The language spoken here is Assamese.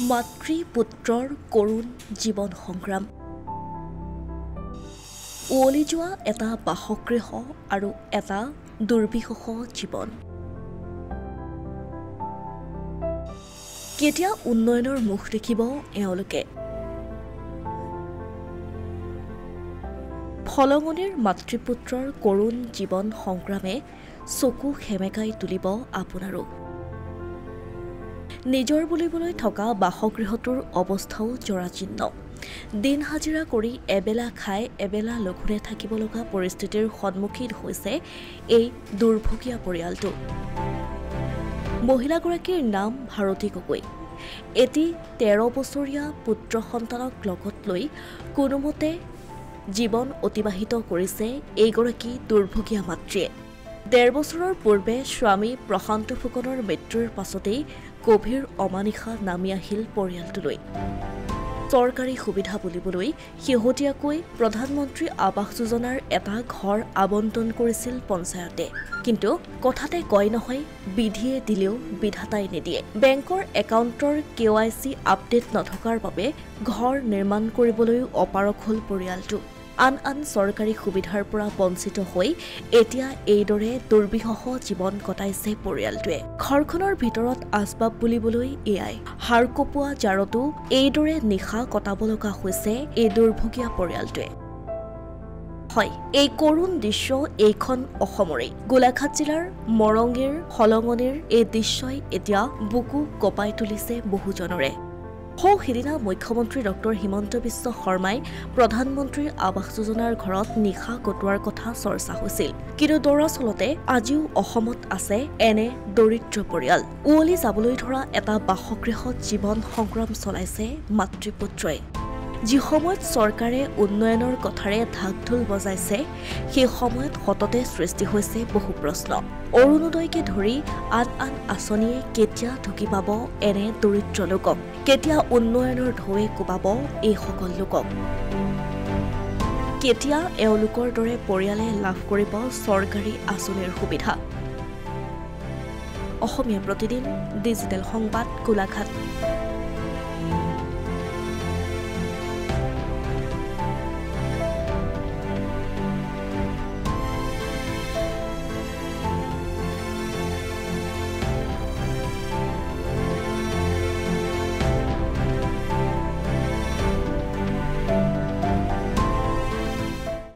মাতৃ পুত্ৰৰ কৰুণ জীৱন সংগ্ৰাম। উৱলি যোৱা এটা বাসগৃহ আৰু এটা দুৰ্বিষহ জীৱন। কেতিয়া উন্নয়নৰ মুখ দেখিব এওঁলোকে? ফলঙনিৰ মাতৃপুত্ৰৰ কৰুণ জীৱন সংগ্ৰামে চকু সেমেকাই তুলিব আপোনাৰো। নিজৰ বুলিবলৈ থকা বাসগৃহটোৰ অৱস্থাও জৰাজীৰ্ণ। দিন হাজিৰা কৰি এবেলা খাই এবেলা লঘোণে থাকিব লগা পৰিস্থিতিৰ সন্মুখীন হৈছে এই দুৰ্ভগীয়া পৰিয়ালটো। মহিলাগৰাকীৰ নাম ভাৰতী গগৈ। এটি তেৰ বছৰীয়া পুত্ৰ সন্তানক লগত লৈ কোনোমতে জীৱন অতিবাহিত কৰিছে এইগৰাকী দুৰ্ভগীয়া মাতৃয়ে। ডেৰ বছৰৰ পূৰ্বে স্বামী প্ৰশান্ত ফুকনৰ মৃত্যুৰ পাছতেই গভীৰ অমানিশা নামি আহিল পৰিয়ালটোলৈ। চৰকাৰী সুবিধা বুলিবলৈ শেহতীয়াকৈ প্ৰধানমন্ত্ৰী আৱাস যোজনাৰ এটা ঘৰ আবণ্টন কৰিছিল পঞ্চায়তে। কিন্তু কথাতে কয় নহয় বিধিয়ে দিলেও বিধাতাই নিদিয়ে। বেংকৰ একাউণ্টৰ কে ৱাই চি আপডেট নথকাৰ বাবে ঘৰ নিৰ্মাণ কৰিবলৈও অপাৰক হ'ল পৰিয়ালটো। আন আন চৰকাৰী সুবিধাৰ পৰা বঞ্চিত হৈ এতিয়া এইদৰে দুৰ্বিষহ জীৱন কটাইছে পৰিয়ালটোৱে। ঘৰখনৰ ভিতৰত আচবাব বুলিবলৈ এয়াই। হাৰ কপোৱা জাৰতো এইদৰে নিশা কটাব লগা হৈছে এই দুৰ্ভগীয়া পৰিয়ালটোৱে। হয় এই কৰুণ দৃশ্য এইখন অসমৰেই। গোলাঘাট জিলাৰ মৰঙীৰ হলঙনিৰ এই দৃশ্যই এতিয়া বুকু কঁপাই তুলিছে বহুজনৰে। সৌ সিদিনা মুখ্যমন্ত্ৰী ডক্টৰ হিমন্ত বিশ্ব শৰ্মাই প্ৰধানমন্ত্ৰীৰ আৱাস যোজনাৰ ঘৰত নিশা কটোৱাৰ কথা চৰ্চা হৈছিল। কিন্তু দৰাচলতে আজিও অসমত আছে এনে দৰিদ্ৰ পৰিয়াল। উৱলি যাবলৈ ধৰা এটা বাসগৃহত জীৱন সংগ্ৰাম চলাইছে মাতৃপুত্ৰই। যি সময়ত চৰকাৰে উন্নয়নৰ কথাৰে ঢাক ঢোল বজাইছে সেই সময়ত সততে সৃষ্টি হৈছে বহু প্ৰশ্ন। অৰুণোদয়কে ধৰি আন আন আঁচনিয়ে কেতিয়া ঢুকি পাব এনে দৰিদ্ৰ লোকক কেতিয়া উন্নয়নৰ ঢৌৱে কোবাব এইসকল লোকক। কেতিয়া এওঁলোকৰ দৰে পৰিয়ালে লাভ কৰিব চৰকাৰী আঁচনিৰ সুবিধা। অসমীয়া প্ৰতিদিন ডিজিটেল সংবাদ গোলাঘাট।